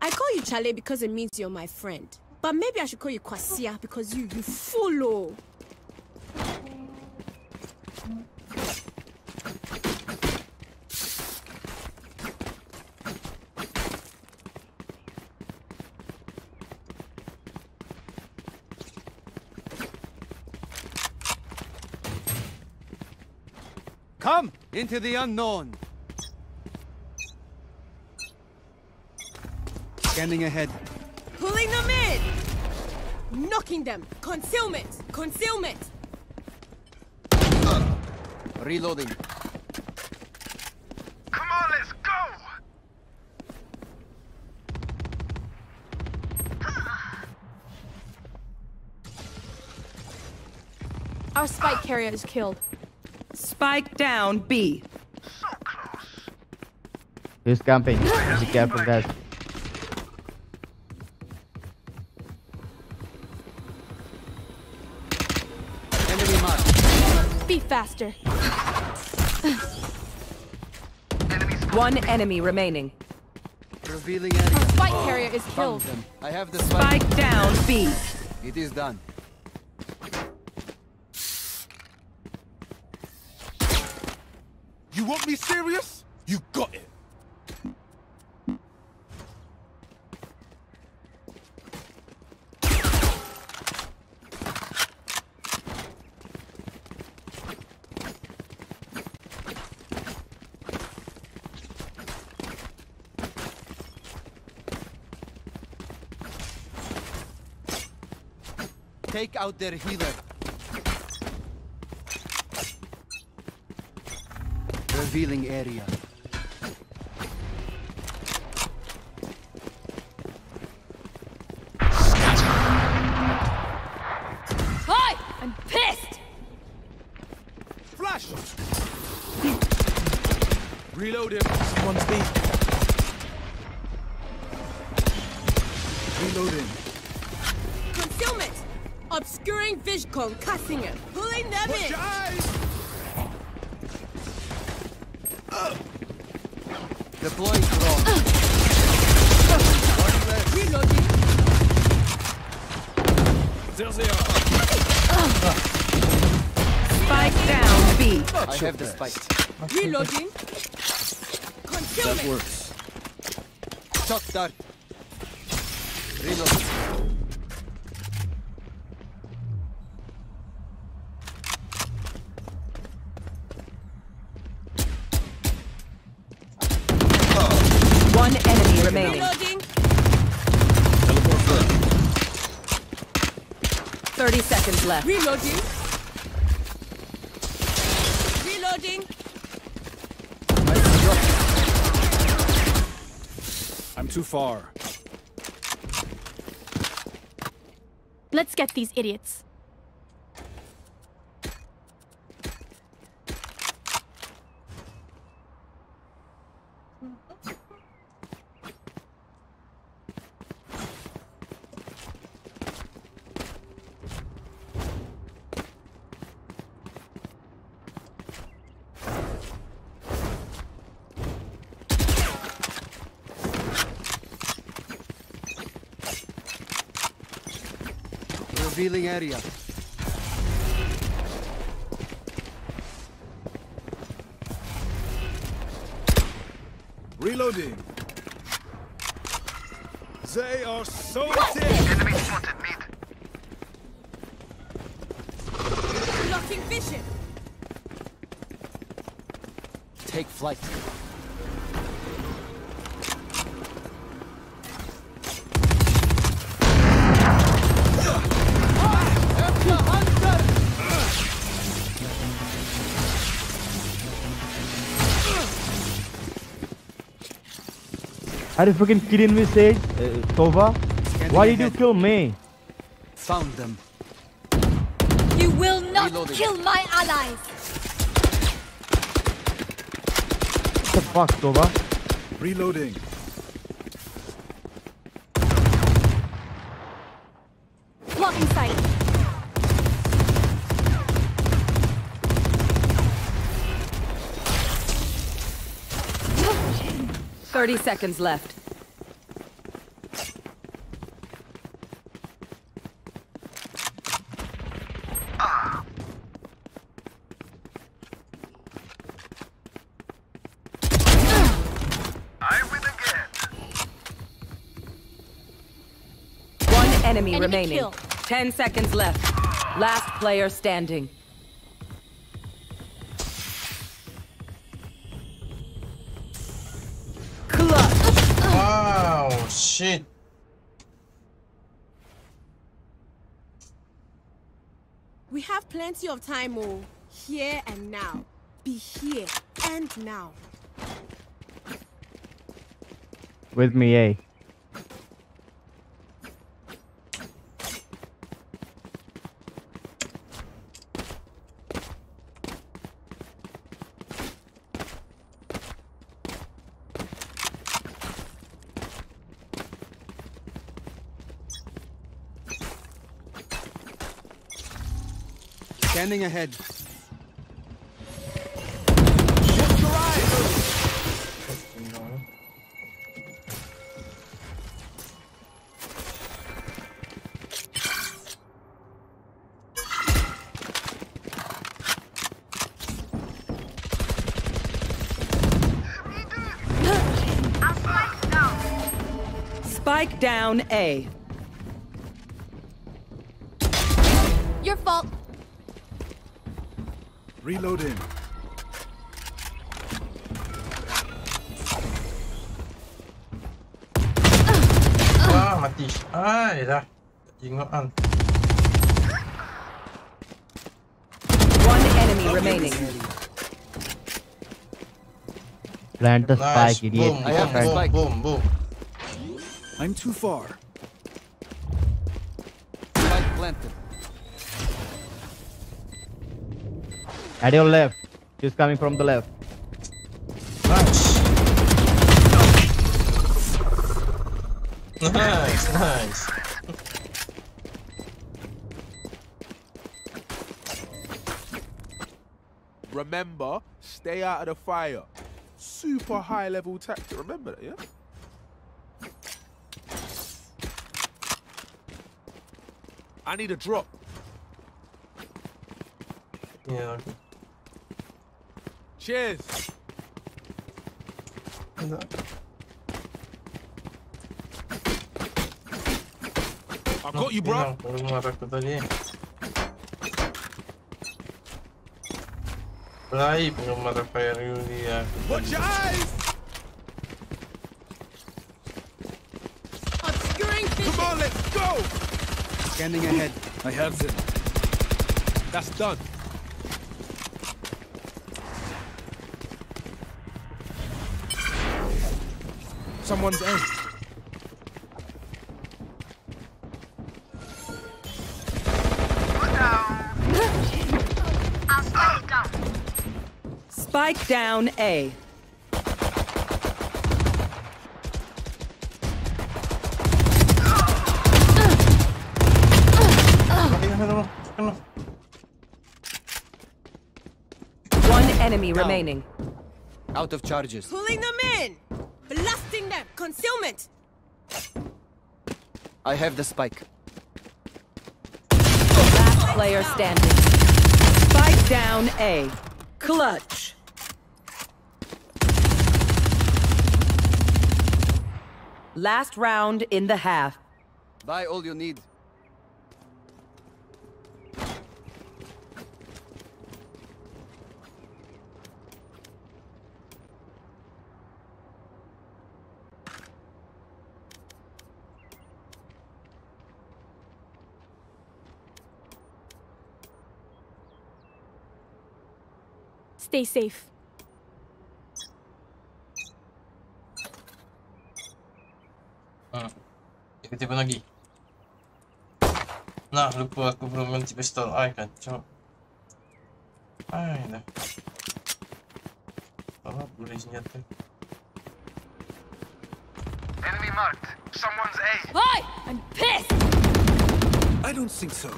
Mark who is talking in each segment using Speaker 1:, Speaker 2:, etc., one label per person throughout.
Speaker 1: I call you Chale because it means you're my friend. But maybe I should call you Kwasia because you, you follow. Oh.
Speaker 2: Come into the unknown. Scanning ahead.
Speaker 1: Pulling them in! Knocking them! Concealment! Concealment!
Speaker 2: Reloading.
Speaker 3: Come on, let's go!
Speaker 4: Our spike carrier is killed.
Speaker 5: Spike down B.
Speaker 3: So close.
Speaker 6: He's camping. Be careful, guys.
Speaker 4: Be faster.
Speaker 5: One enemy remaining.
Speaker 2: Revealing area.
Speaker 4: Spike carrier is killed.
Speaker 2: them. I have the spike.
Speaker 5: Spike down B.
Speaker 2: It is done.
Speaker 3: You want me serious? You got it.
Speaker 2: Take out their healer. Revealing area.
Speaker 4: Hi! I'm pissed!
Speaker 3: Flash! Reload him.
Speaker 1: Obscuring Vishcon, cussing it. Pulling them
Speaker 3: Watch
Speaker 1: in!
Speaker 3: your eyes!
Speaker 2: Deploying drone.
Speaker 1: Reloading!
Speaker 3: There they are.
Speaker 5: Spike down B.
Speaker 2: I have the spike.
Speaker 1: Reloading!
Speaker 3: That works.
Speaker 2: Shot dart. Reload.
Speaker 5: One enemy remaining.
Speaker 1: Reloading!
Speaker 3: Teleport there.
Speaker 5: 30 seconds left.
Speaker 1: Reloading! Reloading!
Speaker 3: I'm too far.
Speaker 4: Let's get these idiots.
Speaker 2: Revealing area.
Speaker 3: Reloading. They are so dead. Enemy spotted mid.
Speaker 1: Blocking vision!
Speaker 2: Take flight.
Speaker 6: Are you fucking kidding me, Sage? Uh, Tova? Why did you kill me?
Speaker 2: Found them.
Speaker 4: You will not
Speaker 2: Reloading.
Speaker 4: kill my allies!
Speaker 6: What the fuck, Tova?
Speaker 3: Reloading.
Speaker 5: 30 seconds left. One enemy,
Speaker 4: enemy
Speaker 5: remaining.
Speaker 4: Kill.
Speaker 5: Ten seconds left. Last player standing.
Speaker 7: Shit.
Speaker 1: We have plenty of time, oh. Here and now. Be here and now.
Speaker 6: With me, eh?
Speaker 2: Scanning ahead.
Speaker 5: Spike down A.
Speaker 3: Reloading.
Speaker 7: Wah, mati. Ay, dah. Jingoan.
Speaker 5: One enemy remaining.
Speaker 6: Plant the
Speaker 7: Nice.
Speaker 6: spike, idiot.
Speaker 7: Boom,
Speaker 2: I have
Speaker 7: boom,
Speaker 2: the
Speaker 7: boom,
Speaker 2: spike.
Speaker 7: boom, boom.
Speaker 3: I'm too far.
Speaker 2: Spike planted.
Speaker 6: At your left. She's coming from the left.
Speaker 7: Nice. Nice, nice.
Speaker 3: Remember, stay out of the fire. Super high level tactic. Remember that, yeah? I need a drop.
Speaker 7: Yeah, okay.
Speaker 3: Cheers. I got you, bro.
Speaker 7: Hilang, baru marah aku tadi. Baik penggemar Rafael Yulia.
Speaker 3: Watch your eyes.
Speaker 1: Obscuring
Speaker 3: Come on, let's go.
Speaker 2: Scanning ahead.
Speaker 3: I have it. That's done. Someone's A.
Speaker 5: Spike down A. One enemy
Speaker 2: Down.
Speaker 5: remaining.
Speaker 2: Out of charges.
Speaker 1: Pulling them in. Blasting them. Concealment.
Speaker 2: I have the spike.
Speaker 5: Last player standing. Spike down A. Clutch. Last round in the half.
Speaker 2: Buy all you need.
Speaker 4: Stay safe.
Speaker 7: Hmm. Tiba-tiba lagi. Nah, lupa aku belum ganti pistol. Ay, kacau. Ay, dah. Oh, boleh senjata.
Speaker 8: Enemy marked. Someone's A.
Speaker 4: Why? I'm pissed.
Speaker 3: I don't think so.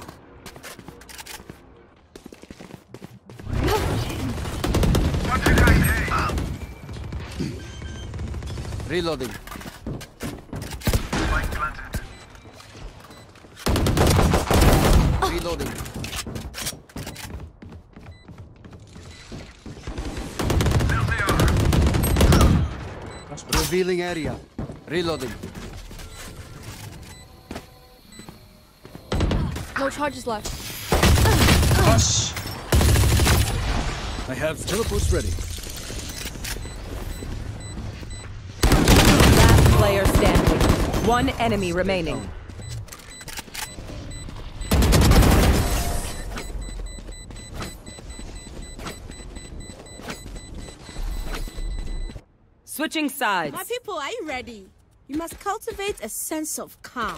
Speaker 2: Reloading. Reloading.
Speaker 8: There they are.
Speaker 2: Revealing area. Reloading.
Speaker 4: No charges left.
Speaker 7: Push.
Speaker 9: I have teleports ready.
Speaker 5: Last player standing. One enemy remaining. Switching sides.
Speaker 1: My people, are you ready? You must cultivate a sense of calm.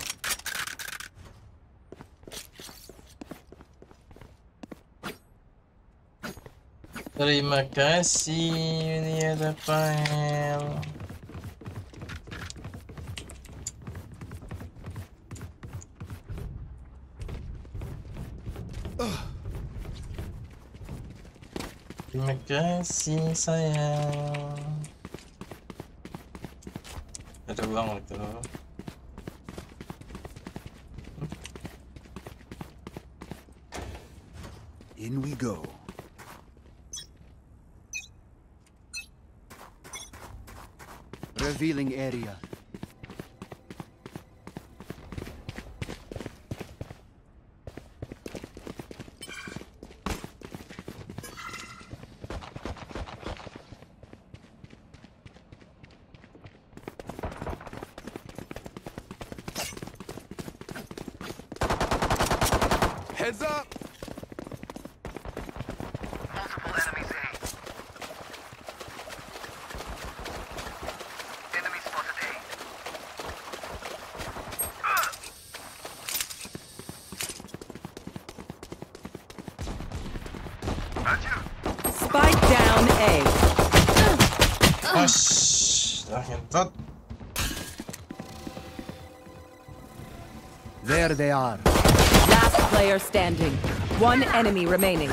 Speaker 7: Terima kasih dunia depan. Terima kasih sayang. Ada uang itu.
Speaker 9: In we go.
Speaker 2: Revealing area.
Speaker 3: Heads up.
Speaker 8: Multiple enemies A. Enemy spotted A. Got you.
Speaker 5: Spike down A.
Speaker 7: Push. Dah hentat.
Speaker 2: There they are.
Speaker 5: Last player standing. One enemy remaining.